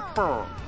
Apple。